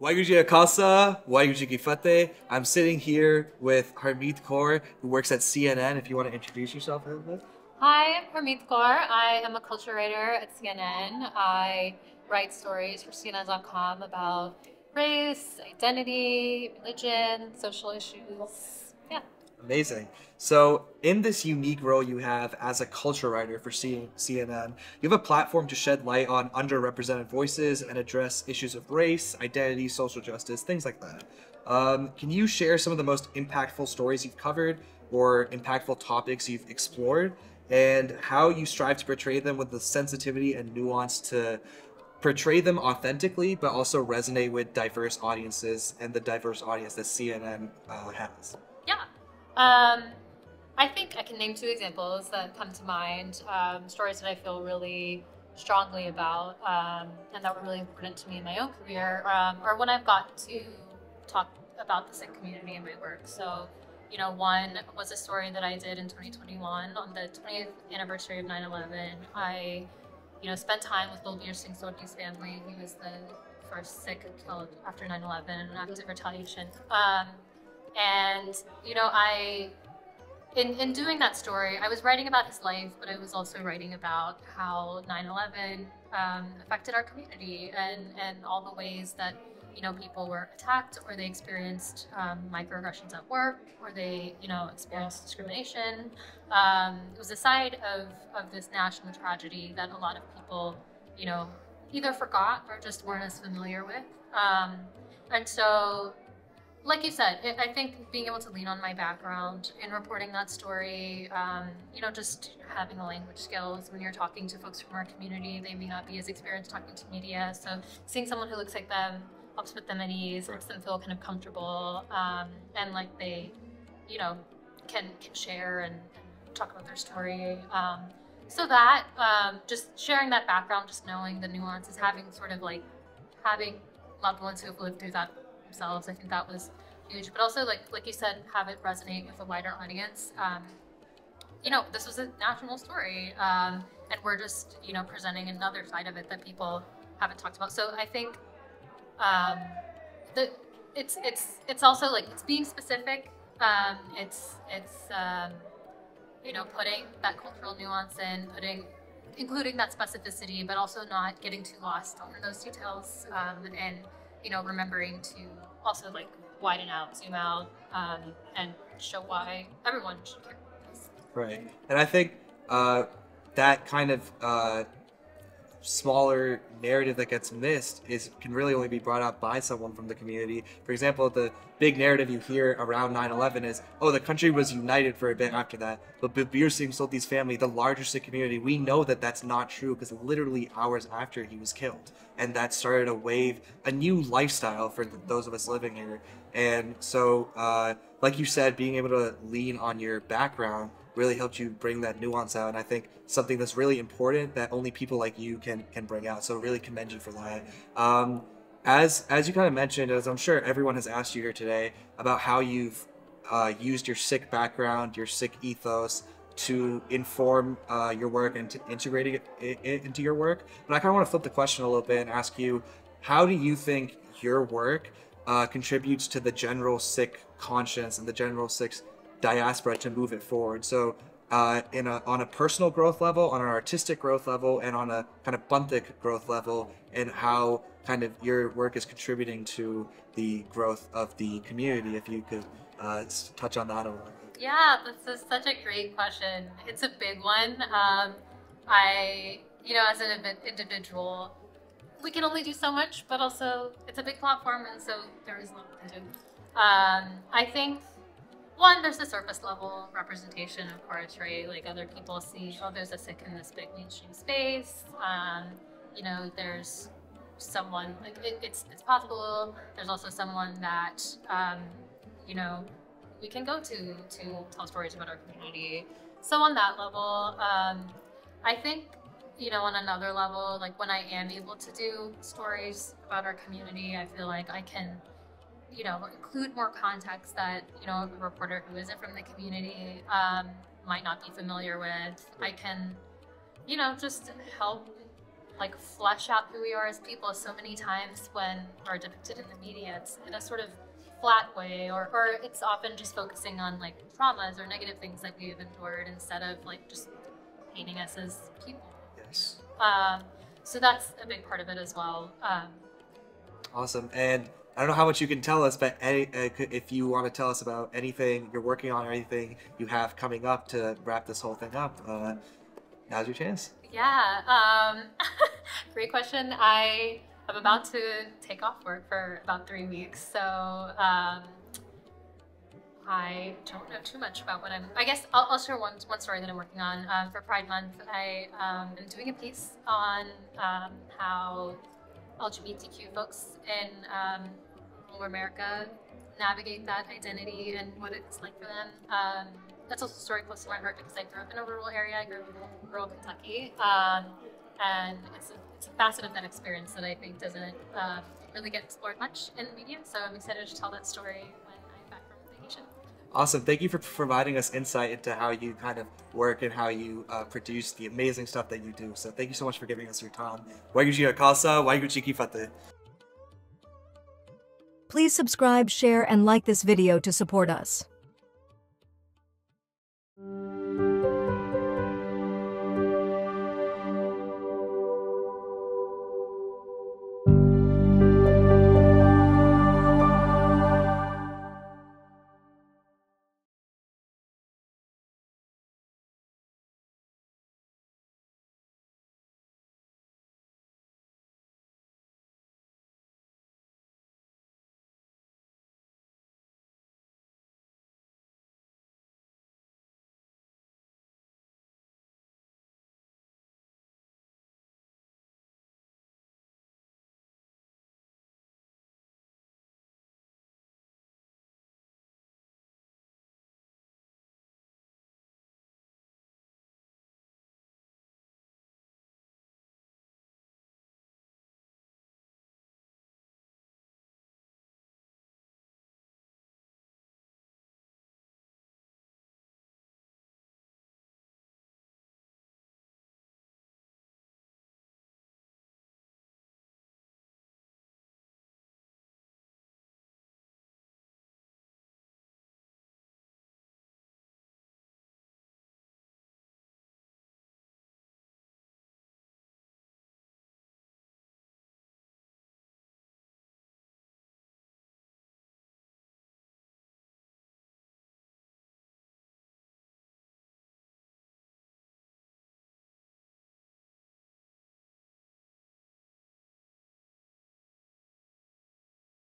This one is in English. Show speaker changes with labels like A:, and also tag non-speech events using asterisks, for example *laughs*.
A: Waheguru Ji Ka Khalsa, Waiguji Gifate. I'm sitting here with Harmeet Kaur, who works at CNN. If you want to introduce yourself a little bit.
B: Hi, I'm Harmeet Kaur. I am a culture writer at CNN. I write stories for CNN.com about race, identity, religion, social issues. Yeah.
A: Amazing. So, in this unique role you have as a culture writer for CNN, you have a platform to shed light on underrepresented voices and address issues of race, identity, social justice, things like that. Um, can you share some of the most impactful stories you've covered or impactful topics you've explored and how you strive to portray them with the sensitivity and nuance to portray them authentically, but also resonate with diverse audiences and the diverse audience that CNN uh, has?
B: Um, I think I can name two examples that come to mind, um, stories that I feel really strongly about um, and that were really important to me in my own career, um, or when I've got to talk about the Sikh community in my work. So, you know, one was a story that I did in 2021 on the 20th anniversary of 9 11. I, you know, spent time with Balbir Singh Sodhi's family. He was the first Sikh killed after 9 11 in an act of retaliation. Um, and, you know, I in, in doing that story, I was writing about his life, but I was also writing about how 9/11 um, affected our community and and all the ways that you know people were attacked or they experienced um, microaggressions at work or they you know experienced discrimination. Um, it was a side of of this national tragedy that a lot of people you know either forgot or just weren't as familiar with. Um, and so like you said, it, I think being able to lean on my background in reporting that story, um, you know, just having the language skills when you're talking to folks from our community, they may not be as experienced talking to media. So seeing someone who looks like them helps put them at ease, makes them feel kind of comfortable, um, and like they, you know, can, can share and, and talk about their story. Um, so that, um, just sharing that background, just knowing the nuances, having sort of like having loved ones who have lived through that themselves. I think that was huge. But also, like like you said, have it resonate with a wider audience. Um, you know, this was a national story, um, and we're just you know presenting another side of it that people haven't talked about. So I think um, the it's it's it's also like it's being specific. Um, it's it's um, you know putting that cultural nuance in, putting including that specificity, but also not getting too lost on those details um, and you know, remembering to also like widen out, zoom out, um, and show why everyone should care. About this.
A: Right, and I think uh, that kind of uh, smaller narrative that gets missed is can really only be brought up by someone from the community. For example, the big narrative you hear around 9/11 is, "Oh, the country was united for a bit after that." But Balbir Singh Sodhi's family, the largest community, we know that that's not true because literally hours after he was killed, and that started a wave, a new lifestyle for those of us living here. And so, uh, like you said, being able to lean on your background really helped you bring that nuance out. And I think something that's really important that only people like you can can bring out. So really commend you for that. Um, as as you kind of mentioned, as I'm sure everyone has asked you here today about how you've uh, used your Sikh background, your Sikh ethos to inform uh, your work and to integrate it, into your work. But I kind of want to flip the question a little bit and ask you, how do you think your work uh, contributes to the general Sikh conscience and the general Sikh diaspora to move it forward. So uh, in a, on a personal growth level, on an artistic growth level, and on a kind of Panthic growth level, and how kind of your work is contributing to the growth of the community. If you could uh, touch on that a little.
B: Yeah, this is such a great question. It's a big one. Um, I, you know, as an individual, we can only do so much, but also it's a big platform, and so there is a lot to do. Um, I think one, there's the surface level representation, of right? Like other people see, oh, there's a Sikh in this big mainstream space. Um, you know, there's someone like it, it's it's possible. There's also someone that um, you know we can go to to tell stories about our community. So on that level, um, I think you know on another level, like when I am able to do stories about our community, I feel like I can you know, include more context that, you know, a reporter who isn't from the community um, might not be familiar with. I can, you know, just help like flesh out who we are as people so many times when are depicted in the media it's in a sort of flat way or, or it's often just focusing on like traumas or negative things that we've endured instead of like just painting us as people
A: Yes.
B: um, so that's a big part of it as well um,
A: Awesome. And I don't know how much you can tell us, but any, uh, if you want to tell us about anything you're working on or anything you have coming up to wrap this whole thing up, uh, now's your chance.
B: Yeah, um, *laughs* great question. I am about to take off work for about three weeks, so um, I don't know too much about what I'm. I guess I'll, I'll share one one story that I'm working on um, for Pride Month. I um, am doing a piece on um, how LGBTQ folks in rural America navigate that identity and what it's like for them. Um, that's also a story close to my heart because I grew up in a rural area. I grew up in rural Kentucky, um, and it's a, it's a facet of that experience that I think doesn't um, really get explored much in the media. So I'm excited to tell that story when I'm back from vacation.
A: Awesome. Thank you for providing us insight into how you kind of work and how you uh, produce the amazing stuff that you do. So thank you so much for giving us your time. Waheguru Ji Ka Khalsa, Waiguchi Kifate.
C: Please subscribe, share, and like this video to support us.